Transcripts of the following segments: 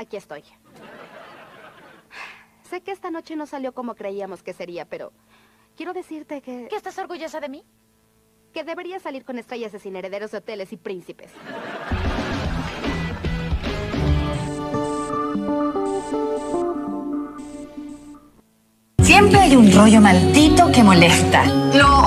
aquí estoy. Sé que esta noche no salió como creíamos que sería, pero quiero decirte que... ¿Que estás orgullosa de mí? Que debería salir con estrellas de sin herederos de hoteles y príncipes. Siempre hay un rollo maldito que molesta. Lo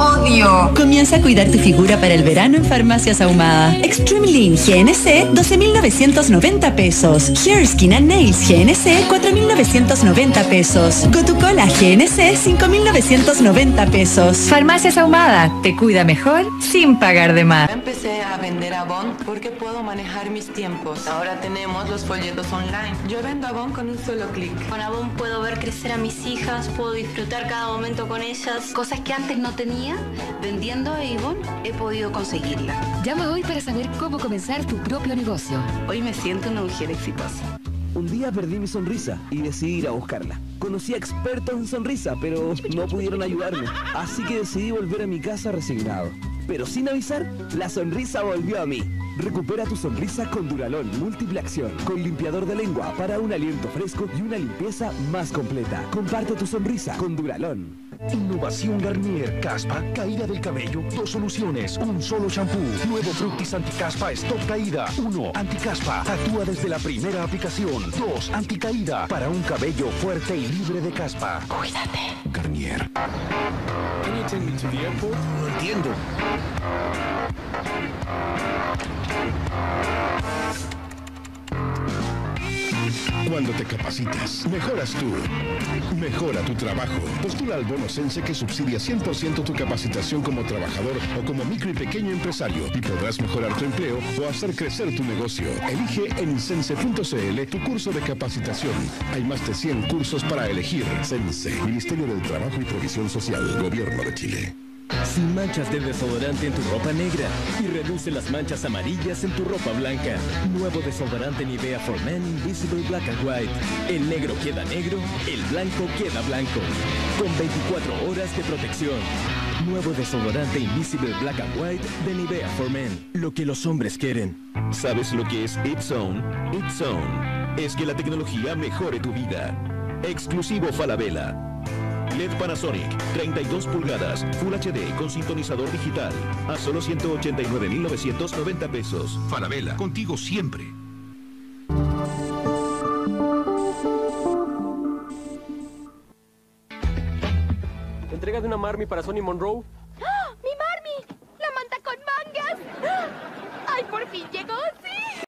Comienza a cuidar tu figura para el verano en Farmacias Ahumada. Extreme Lean GNC, 12,990 pesos. Hair Skin and Nails GNC, 4,990 pesos. Cotucola GNC, 5,990 pesos. Farmacias Ahumada. Te cuida mejor sin pagar de más. Empecé a vender Avon porque puedo manejar mis tiempos. Ahora tenemos los folletos online. Yo vendo Avon con un solo clic. Con Avon puedo ver crecer a mis hijas, puedo disfrutar cada momento con ellas. Cosas que antes no tenía, vendiendo Avon he podido conseguirla. Llama hoy para saber cómo comenzar tu propio negocio. Hoy me siento una mujer exitosa. Un día perdí mi sonrisa y decidí ir a buscarla. Conocí a expertos en sonrisa, pero no pudieron ayudarme. Así que decidí volver a mi casa resignado. Pero sin avisar, la sonrisa volvió a mí. Recupera tu sonrisa con Duralón Múltiple Acción, con limpiador de lengua para un aliento fresco y una limpieza más completa. Comparte tu sonrisa con Duralón. Innovación Garnier, caspa, caída del cabello, dos soluciones, un solo shampoo. Nuevo Fructis Anticaspa Stop Caída. Uno, Anticaspa, actúa desde la primera aplicación. Dos, Anticaída, para un cabello fuerte y libre de caspa. Cuídate. Garnier. No entiendo. Cuando te capacitas, mejoras tú. Mejora tu trabajo. Postula al bono Sense que subsidia 100% tu capacitación como trabajador o como micro y pequeño empresario y podrás mejorar tu empleo o hacer crecer tu negocio. Elige en sense.cl tu curso de capacitación. Hay más de 100 cursos para elegir. Sense, Ministerio del Trabajo y Provisión Social, Gobierno de Chile. Sin manchas de desodorante en tu ropa negra y reduce las manchas amarillas en tu ropa blanca. Nuevo desodorante Nivea for Men Invisible Black and White. El negro queda negro, el blanco queda blanco. Con 24 horas de protección. Nuevo desodorante Invisible Black and White de Nivea for Men. Lo que los hombres quieren. ¿Sabes lo que es It's Zone? It's Zone es que la tecnología mejore tu vida. Exclusivo Falabella. LED Panasonic, 32 pulgadas, Full HD con sintonizador digital, a solo 189.990 pesos. Falabella, contigo siempre. Entrega de una Marmy para Sonny Monroe. ¡Ah! ¡Mi Marmy! ¡La manta con mangas! ¡Ah! ¡Ay, por fin llegó!